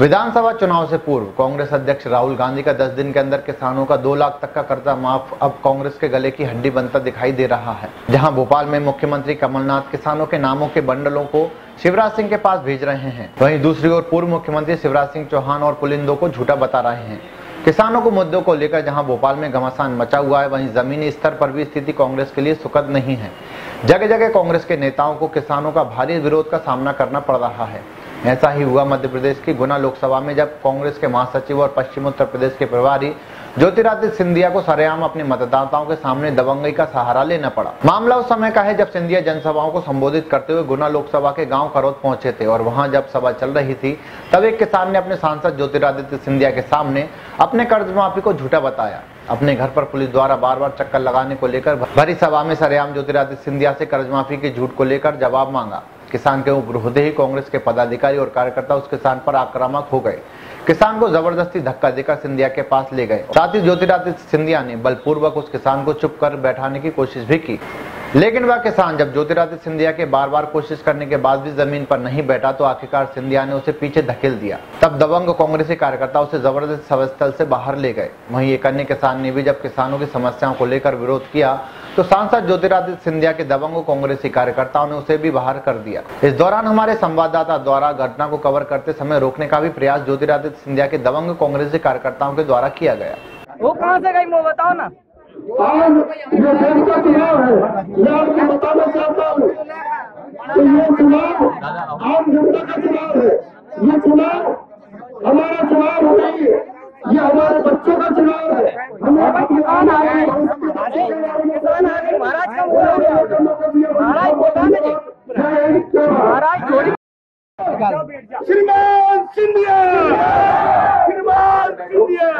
विधानसभा चुनाव से पूर्व कांग्रेस अध्यक्ष राहुल गांधी का 10 दिन के अंदर किसानों का 2 लाख तक का कर्जा माफ़ अब कांग्रेस के गले की हड्डी बनता दिखाई दे रहा है, जहाँ भोपाल में मुख्यमंत्री कमलनाथ किसानों के नामों के बंडलों को शिवराज सिंह के पास भेज रहे हैं। वहीं दूसरी ओर पूर्व मुख्यमंत्री शिवराज सिंह चौहान और पुलिंदो को झूठा बता रहे हैं। किसानों को मुद्दों को लेकर जहाँ भोपाल में घमासान मचा हुआ है, वहीं जमीनी स्तर पर भी स्थिति कांग्रेस के लिए सुखद नहीं है। जगह जगह कांग्रेस के नेताओं को किसानों का भारी विरोध का सामना करना पड़ रहा है। ऐसा ही हुआ मध्य प्रदेश की गुना लोकसभा में, जब कांग्रेस के महासचिव और पश्चिम उत्तर प्रदेश के प्रभारी ज्योतिरादित्य सिंधिया को सरेआम अपने मतदाताओं के सामने दबंगई का सहारा लेना पड़ा। मामला उस समय का है जब सिंधिया जनसभाओं को संबोधित करते हुए गुना लोकसभा के गाँव करोद पहुँचे थे और वहाँ जब सभा चल रही थी, तब एक किसान ने अपने सांसद ज्योतिरादित्य सिंधिया के सामने अपने कर्ज माफ़ी को झूठा बताया। अपने घर पर पुलिस द्वारा बार बार चक्कर लगाने को लेकर भरी सभा में सरेआम ज्योतिरादित्य सिंधिया से कर्ज माफ़ी के झूठ को लेकर जवाब मांगा। किसान के ऊपर होते ही कांग्रेस के पदाधिकारी और कार्यकर्ता उस किसान पर आक्रामक हो गए। किसान को ज़बरदस्ती धक्का देकर सिंधिया के पास ले गए। साथ ही ज्योतिरादित्य सिंधिया ने बलपूर्वक उस किसान को चुप कर बैठाने की कोशिश भी की। लेकिन वह, किसान, जब ज्योतिरादित्य सिंधिया के बार बार कोशिश करने के बाद भी ज़मीन पर नहीं बैठा तो आखिरकार सिंधिया ने उसे पीछे धकेल दिया। तब दबंग कांग्रेसी कार्यकर्ता उसे ज़बरदस्त सभा से बाहर ले गए। वहीं एक अन्य किसान ने भी, जब किसानों की समस्याओं को लेकर विरोध किया तो सांसद ज्योतिरादित्य सिंधिया के दबंग कांग्रेसी कार्यकर्ताओं ने उसे भी बाहर कर दिया। इस दौरान हमारे संवाददाता द्वारा घटना को कवर करते समय रोकने का भी प्रयास ज्योतिरादित्य सिंधिया के दबंग कांग्रेसी कार्यकर्ताओं के द्वारा किया गया। वो कहाँ से गई, वो बताओ ना। आज जो देश का चुनाव है मैं आपको बताना चाहता हूँ कि ये चुनाव आम जनता का चुनाव है ये चुनाव हमारा चुनाव नहीं है ये हमारे बच्चों का चुनाव है हमें किसान आ गए महाराज श्रीमान सिंधिया श्रीमान सिंधिया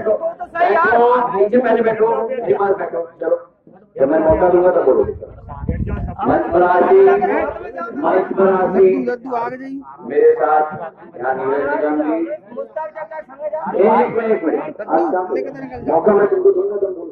तो सही यार नीचे पहले बैठो मेरे पास बैठो, चलो। जब मैं मौका दूँगा तब बोलो। मंच पर आसी मंच पर आसी मेरे साथ यहाँ नीरज निगम जी। एक मिनट एक मिनट। मौका मैं तुमको दूँगा, तुम बोलना